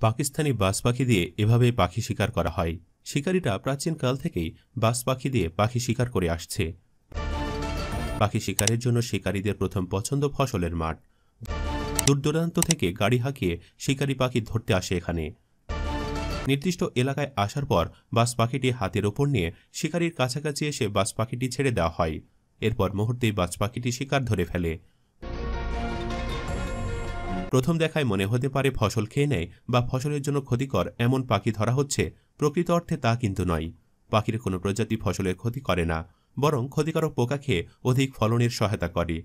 পাকিস্তানি বাস পাখি দিয়ে এভাবে পাখি শিকার করা হয়। শিকারীরা প্রাচীনকাল থেকেই বাস পাখি দিয়ে পাখি শিকার করে আসছে। পাখি শিকারের জন্য শিকারীদের প্রথম পছন্দ ফসলের মাঠ। দূর দূরান্ত থেকে গাড়ি হাঁকিয়ে শিকারী পাখি ধরতে আসে এখানে। নির্দিষ্ট এলাকায় আসার পর বাস পাখিটি হাতের ওপর নিয়ে শিকারীর কাছাকাছি এসে বাস পাখিটি ছেড়ে দেওয়া হয়। এরপর মুহূর্তেই বাস পাখিটি শিকার ধরে ফেলে। প্রথম দেখায় মনে হতে পারে ফসল খেয়ে নেয় বা ফসলের জন্য ক্ষতিকর এমন পাখি ধরা হচ্ছে, প্রকৃত অর্থে তা কিন্তু নয়। পাখির কোনো প্রজাতি ফসলের ক্ষতি করে না, বরং ক্ষতিকারক পোকা খেয়ে অধিক ফলনের সহায়তা করে।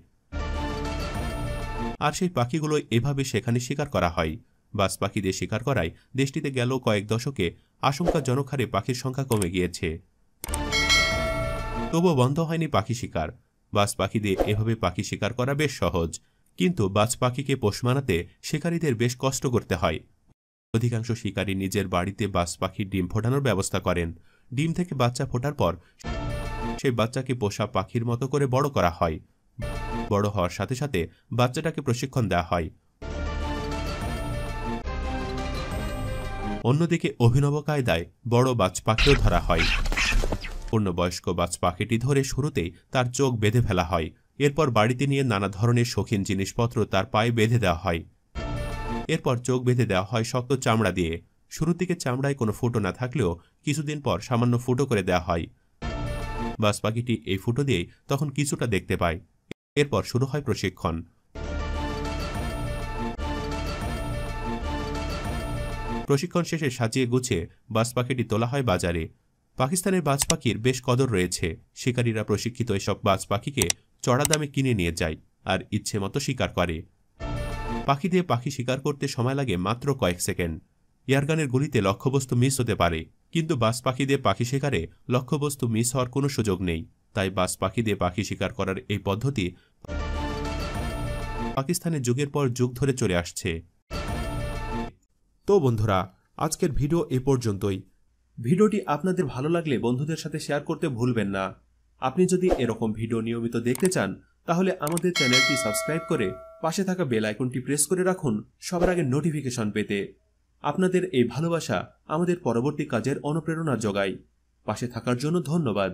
আর সেই পাখিগুলো এভাবে সেখানে শিকার করা হয়। বাস পাখিদের শিকার করায় দেশটিতে গেল কয়েক দশকে আশঙ্কাজনক হারে পাখির সংখ্যা কমে গিয়েছে। তবুও বন্ধ হয়নি পাখি শিকার। বাস পাখিদের এভাবে পাখি শিকার করা বেশ সহজ। কিন্তু বাজ পাখিকে পোষ মানাতে শিকারীদের বেশ কষ্ট করতে হয়। অধিকাংশ শিকারী নিজের বাড়িতে বাজ পাখির ডিম ফোটানোর ব্যবস্থা করেন। ডিম থেকে বাচ্চা ফোটার পর সেই বাচ্চাকে পোষা পাখির মতো করে বড় করা হয়। বড় হওয়ার সাথে সাথে বাচ্চাটাকে প্রশিক্ষণ দেওয়া হয়। অন্যদিকে অভিনব কায়দায় বড় বাজ পাখিও ধরা হয়। পূর্ণবয়স্ক বাজ পাখিটি ধরে শুরুতেই তার চোখ বেঁধে ফেলা হয়। এরপর বাড়িতে নিয়ে নানা ধরনের শৌখিন জিনিসপত্র তার পায়ে বেঁধে দেওয়া হয়। এরপর চোখ বেঁধে দেওয়া হয় শক্ত চামড়া দিয়ে। শুরুর দিকে চামড়ায় কোনো ফুটো না থাকলেও কিছুদিন পর সামান্য ফুটো করে দেওয়া হয়। বাস পাখিটি এই ফুটো দিয়েই তখন কিছুটা দেখতে পায়। এরপর শুরু হয় প্রশিক্ষণ। প্রশিক্ষণ শেষে সাজিয়ে গুছিয়ে বাস পাখিটি তোলা হয় বাজারে। পাকিস্তানের বাজ পাখির বেশ কদর রয়েছে। শিকারীরা প্রশিক্ষিত এসব বাজ পাখিকে চড়া দামে কিনে নিয়ে যায় আর ইচ্ছে মতো শিকার করে। পাখি দিয়ে পাখি শিকার করতে সময় লাগে মাত্র কয়েক সেকেন্ড। এয়ারগানের গুলিতে লক্ষ্যবস্তু মিস হতে পারে, কিন্তু বাস পাখি দিয়ে পাখি শিকারে লক্ষ্যবস্তু মিস হওয়ার কোনো সুযোগ নেই। তাই বাস পাখি দিয়ে পাখি শিকার করার এই পদ্ধতি পাকিস্তানে যুগের পর যুগ ধরে চলে আসছে। তো বন্ধুরা, আজকের ভিডিও এ পর্যন্তই। ভিডিওটি আপনাদের ভালো লাগলে বন্ধুদের সাথে শেয়ার করতে ভুলবেন না। আপনি যদি এরকম ভিডিও নিয়মিত দেখতে চান, তাহলে আমাদের চ্যানেলটি সাবস্ক্রাইব করে পাশে থাকা বেল আইকনটি প্রেস করে রাখুন সবার আগে নোটিফিকেশন পেতে। আপনাদের এই ভালোবাসা আমাদের পরবর্তী কাজের অনুপ্রেরণা যোগায়। পাশে থাকার জন্য ধন্যবাদ।